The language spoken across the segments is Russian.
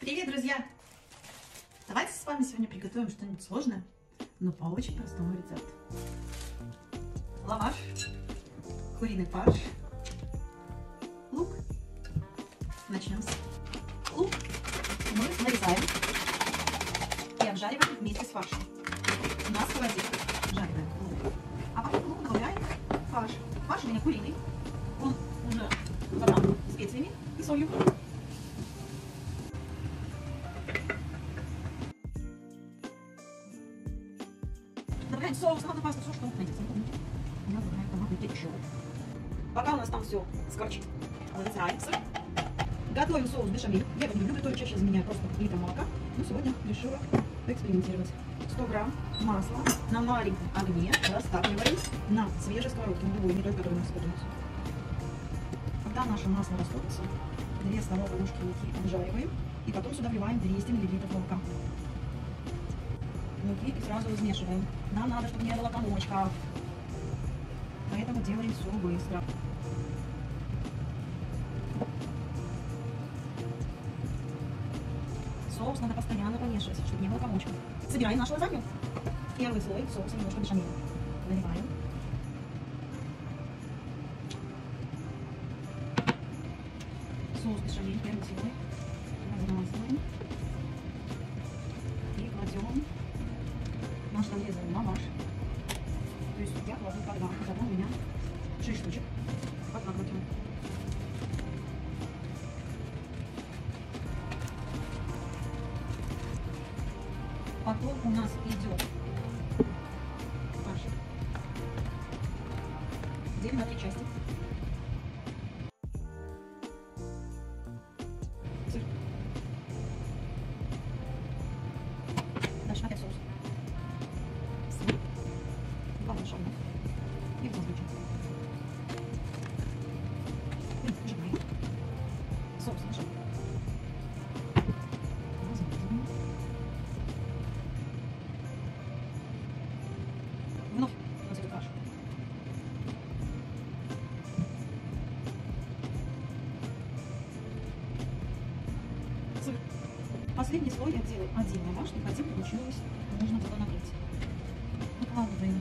Привет, друзья! Давайте с вами сегодня приготовим что-нибудь сложное, но по очень простому рецепту. Лаваш, куриный фарш, лук. Начнем с лук. Мы нарезаем и обжариваем вместе с фаршем. На сковороде жареный лук. А потом лук добавляем в фарш. Фарш у меня куриный. Он уже подам специями и солью. Добавляем соус, томатную пасту, все, что найдется. Я добавляю томатный кетчуп. Пока у нас там все скорчит, вытирается. Готовим соус бешамель. Я его люблю готовить чаще заменяю просто литр молока. Но сегодня решила экспериментировать. 100 грамм масла на маленьком огне растапливаем на свежей сковородке, любой, не той, которая у нас используется. Когда наше масло растопится, 2 столовые ложки муки обжариваем и потом сюда вливаем 200 мл молока. И сразу размешиваем. Нам надо, чтобы не было комочков. Поэтому делаем все быстро. Соус надо постоянно помешивать, чтобы не было комочков. Собираем нашу лазанью. Первый слой соуса немножко бешамеля. Наливаем. Соус бешамель первый слой. И кладем наш нарезанный лаваш. То есть я кладу по два. Зато у меня 6 штучек. По два. Потом у нас идет Последний слой я делаю один лаваш, не хотим, получилось, нужно было нагреть. Выкладываем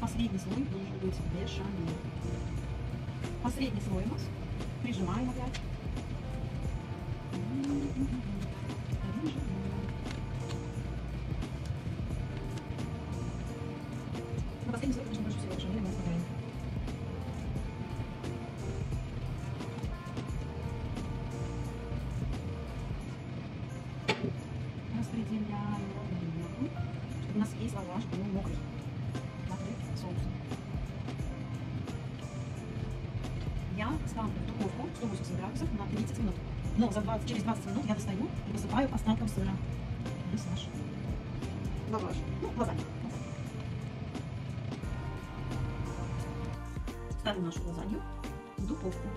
Последний слой должен быть бешамель. Последний слой у нас. Прижимаем опять. Нас весь лаваш был мокрый накрыт соусом. Я ставлю духовку 180 градусов на 30 минут. Но за 20, через 20 минут я достаю и посыпаю остатком сыра. Весь наш лаваш. Ну, лазанью. Ставим нашу лазанью в духовку.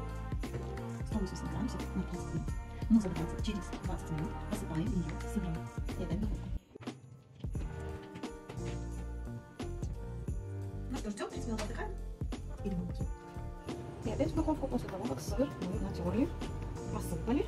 180 градусов на 30 минут. Но за 20, через 20 минут посыпаем ее сыром. И опять духовку. Что, ждем, 30 минут и думаем. И опять в после того, как сыр мы натерли, посыпали.